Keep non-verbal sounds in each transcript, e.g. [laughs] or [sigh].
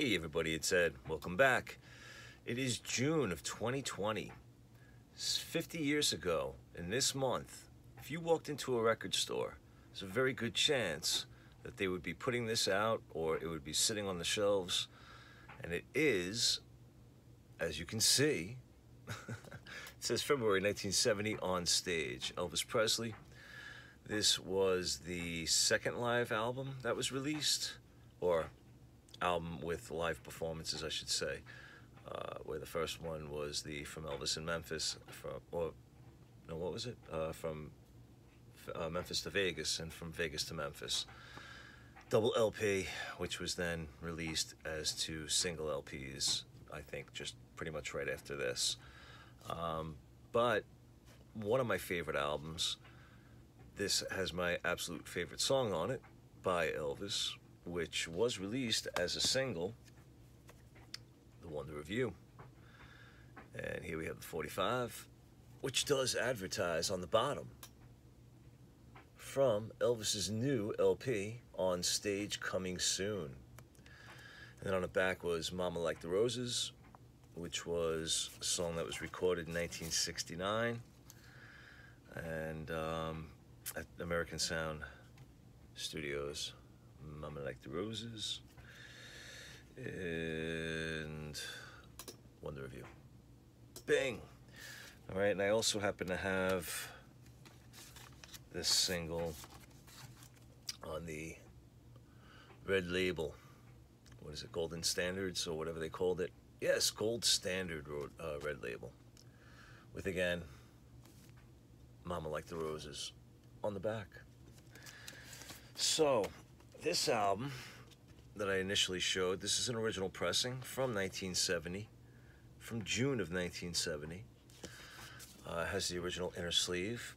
Hey everybody, it's Ed. Welcome back. It is June of 2020. It's 50 years ago, in this month, if you walked into a record store, there's a very good chance that they would be putting this out or it would be sitting on the shelves. And it is, as you can see, [laughs] it says February 1970 on stage. Elvis Presley. This was the second live album that was released, or album with live performances, I should say. Uh, where the first one was the From Elvis in Memphis, from or no, what was it? Uh, from uh, Memphis to Vegas and from Vegas to Memphis. Double LP, which was then released as two single LPs, I think, just pretty much right after this. Um, but one of my favorite albums, this has my absolute favorite song on it by Elvis, which was released as a single, The Wonder of You. And here we have the 45, which does advertise on the bottom from Elvis's new LP, On Stage Coming Soon. And then on the back was Mama Like the Roses, which was a song that was recorded in 1969 and um, at American Sound Studios. Mama Like the Roses and Wonder You. Bing! All right, and I also happen to have this single on the red label. What is it, Golden Standards or whatever they called it? Yes, Gold Standard uh, red label. With again, Mama Like the Roses on the back. So, this album that I initially showed, this is an original pressing from 1970, from June of 1970. Uh, has the original inner sleeve,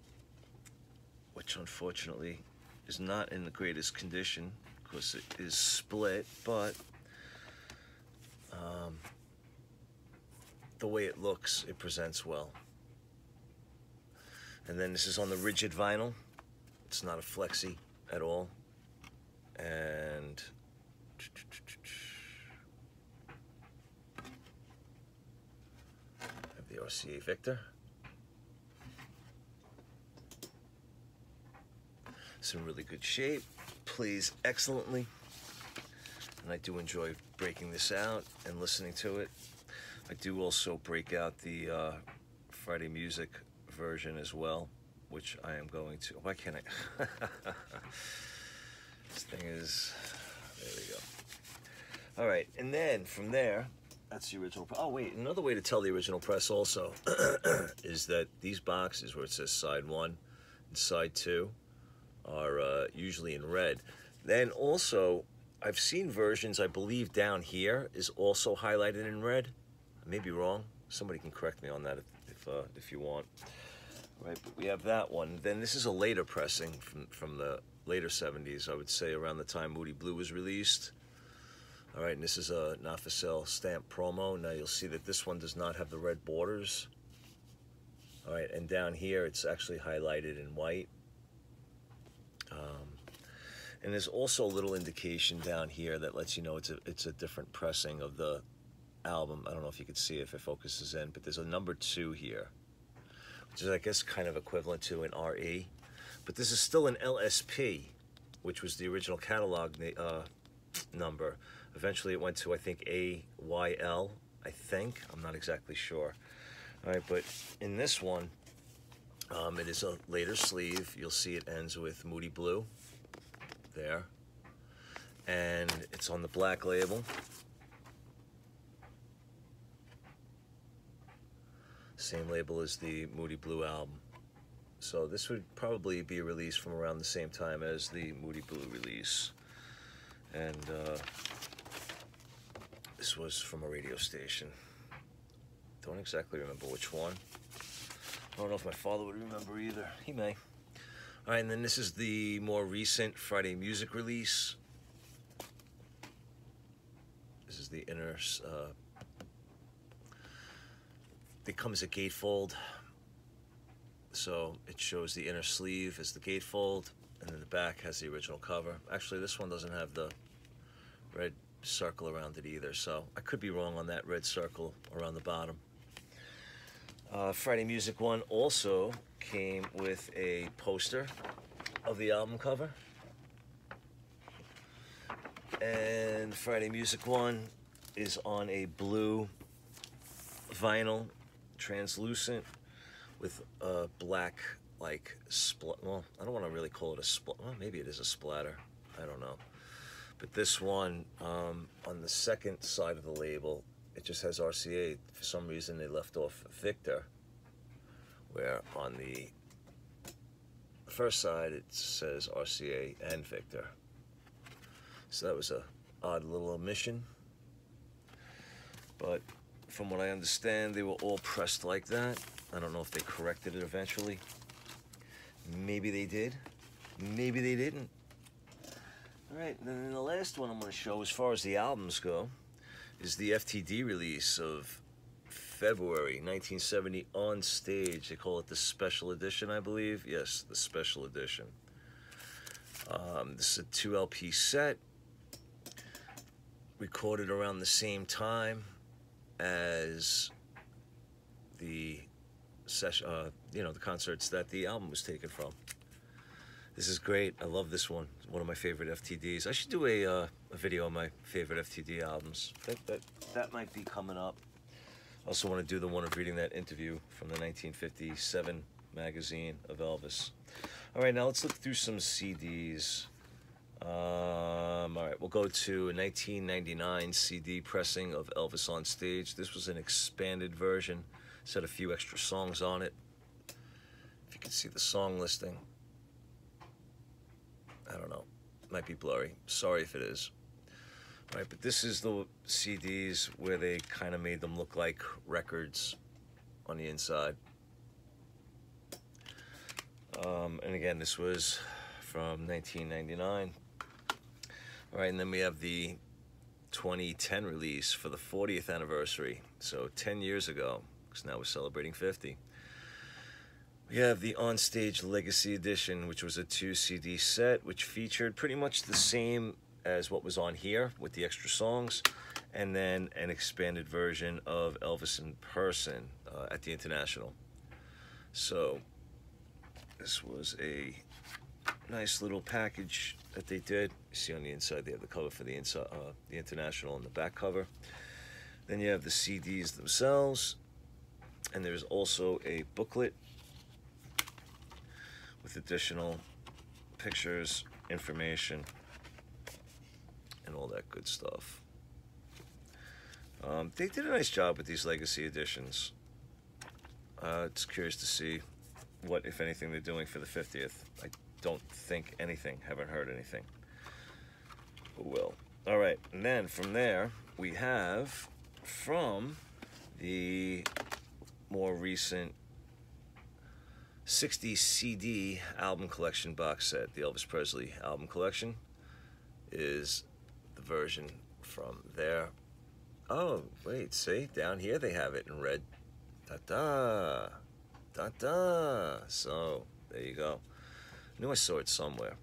which unfortunately is not in the greatest condition because it is split, but um, the way it looks, it presents well. And then this is on the rigid vinyl. It's not a flexi at all. And have the RCA Victor. It's in really good shape, plays excellently. And I do enjoy breaking this out and listening to it. I do also break out the uh, Friday music version as well, which I am going to. Why can't I? [laughs] this thing is. There we go. All right, and then from there, that's the original. Oh wait, another way to tell the original press also [clears throat] is that these boxes where it says side one and side two are uh, usually in red. Then also, I've seen versions, I believe down here is also highlighted in red. I may be wrong. Somebody can correct me on that if, if, uh, if you want. Right, but we have that one. Then this is a later pressing from, from the later 70s, I would say around the time Moody Blue was released. All right, and this is a not for sale stamp promo. Now you'll see that this one does not have the red borders. All right, and down here it's actually highlighted in white. Um, and there's also a little indication down here that lets you know it's a, it's a different pressing of the album. I don't know if you can see if it focuses in, but there's a number two here, which is, I guess, kind of equivalent to an RE. But this is still an LSP, which was the original catalog uh, number. Eventually it went to, I think, AYL, I think. I'm not exactly sure. All right, but in this one, um, it is a later sleeve. You'll see it ends with Moody Blue there. And it's on the black label. Same label as the Moody Blue album. So this would probably be released from around the same time as the Moody Blue release. And uh, this was from a radio station. Don't exactly remember which one. I don't know if my father would remember either. He may. All right, and then this is the more recent Friday music release. This is the inner, uh, it comes a gatefold. So it shows the inner sleeve as the gatefold, and then the back has the original cover. Actually, this one doesn't have the red circle around it either. So I could be wrong on that red circle around the bottom. Uh, Friday Music One also came with a poster of the album cover. And Friday Music One is on a blue vinyl, translucent, with a black, like, spl- well, I don't want to really call it a spl- well, maybe it is a splatter. I don't know. But this one, um, on the second side of the label, it just has RCA. For some reason, they left off Victor, where on the first side it says RCA and Victor. So that was a odd little omission. But from what I understand, they were all pressed like that. I don't know if they corrected it eventually. Maybe they did. Maybe they didn't. All right, then the last one I'm going to show, as far as the albums go, is the FTD release of February 1970 on stage. They call it the special edition, I believe. Yes, the special edition. Um, this is a 2 LP set, recorded around the same time as the session, uh, you know, the concerts that the album was taken from. This is great. I love this one. It's one of my favorite FTDs. I should do a, uh, a video on my favorite FTD albums. That, that, that might be coming up. I also want to do the one of reading that interview from the 1957 magazine of Elvis. All right, now let's look through some CDs. Um, all right, we'll go to a 1999 CD pressing of Elvis on Stage. This was an expanded version, set a few extra songs on it. If you can see the song listing. I don't know, might be blurry. Sorry if it is. All right, but this is the CDs where they kind of made them look like records on the inside. Um, and again, this was from 1999. All right, and then we have the 2010 release for the 40th anniversary. So 10 years ago, because now we're celebrating 50. We have the Onstage Legacy Edition, which was a two CD set, which featured pretty much the same as what was on here with the extra songs, and then an expanded version of Elvis in person uh, at the International. So this was a nice little package that they did. You see on the inside, they have the cover for the inside, uh, the International, and the back cover. Then you have the CDs themselves, and there's also a booklet with additional pictures, information, and all that good stuff. Um, they did a nice job with these legacy editions. Uh, it's curious to see what, if anything, they're doing for the 50th. I don't think anything, haven't heard anything. Who will? All right, and then from there, we have from the more recent 60 CD album collection box set, the Elvis Presley album collection, is the version from there. Oh, wait, see? Down here they have it in red. Ta da da. Da. So, there you go. I knew I saw it somewhere.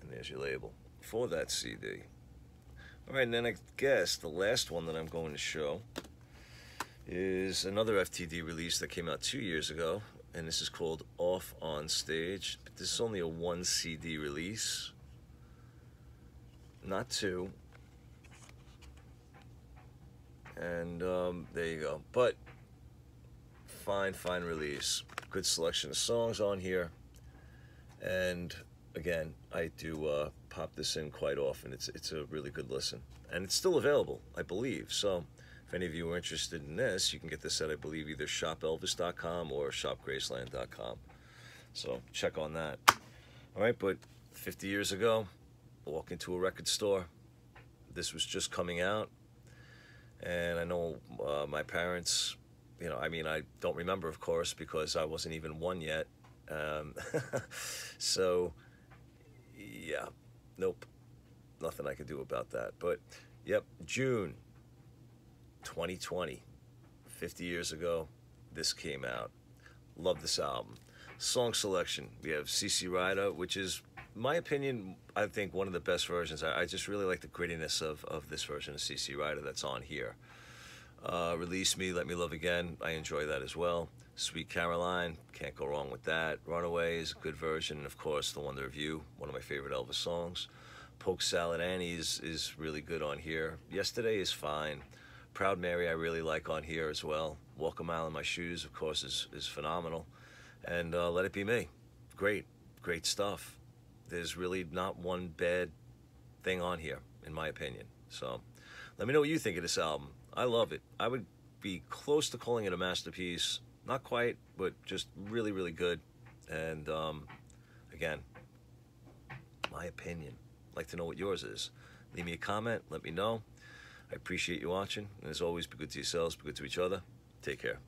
And there's your label for that CD. All right, and then I guess the last one that I'm going to show is another FTD release that came out two years ago, and this is called Off on Stage. But this is only a one CD release, not two. And um, there you go. But fine, fine release. Good selection of songs on here. And again, I do uh, pop this in quite often. It's it's a really good listen, and it's still available, I believe. So, if any of you are interested in this, you can get this at I believe either shopelvis.com or shopgraceland.com. So check on that. All right, but 50 years ago, walk into a record store. This was just coming out, and I know uh, my parents. You know, I mean, I don't remember, of course, because I wasn't even one yet. Um, [laughs] so, yeah, nope, nothing I could do about that. But, yep, June 2020, 50 years ago, this came out. Love this album. Song selection, we have CC Rider, which is my opinion, I think one of the best versions. I, I just really like the grittiness of, of this version of CC Rider that's on here. Uh, Release Me, Let Me Love Again, I enjoy that as well. Sweet Caroline, can't go wrong with that. Runaway is a good version, and of course, The Wonder of You, one of my favorite Elvis songs. Polk Salad Annie is, is really good on here. Yesterday is fine. Proud Mary, I really like on here as well. Walk a Mile in My Shoes, of course, is, is phenomenal. And uh, Let It Be Me, great, great stuff. There's really not one bad thing on here, in my opinion. So let me know what you think of this album. I love it. I would be close to calling it a masterpiece. Not quite, but just really, really good. And um, again, my opinion. I'd like to know what yours is. Leave me a comment. Let me know. I appreciate you watching. And as always, be good to yourselves, be good to each other. Take care.